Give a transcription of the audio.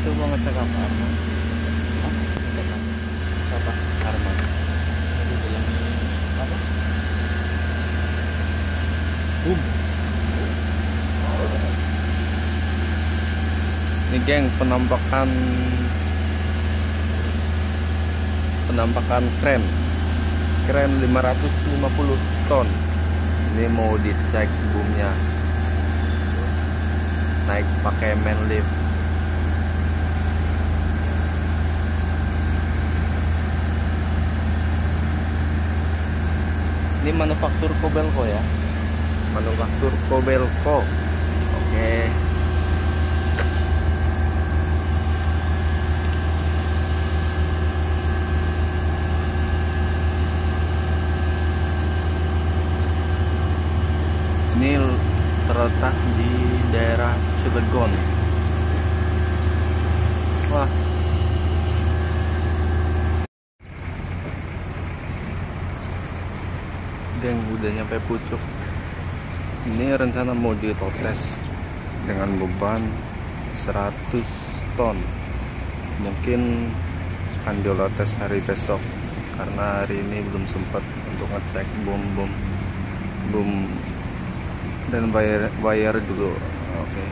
cakap Arman Hah? Cakap Siapa? Arman Tadi bilang Apa? Boom. Ini geng penampakan Penampakan kren. Kren 550 ton. Ini mau dicek boomnya. Naik pakai main lift Ini manufaktur Kobelco ya. Manufaktur Kobelco. Oke. Ini terletak di daerah Cilegon. Wah, geng udah nyampe pucuk. Ini rencana mau di tes dengan beban 100 ton. Mungkin akan tes hari besok karena hari ini belum sempat untuk ngecek bom bom bom. Dan bayar bayar dulu oke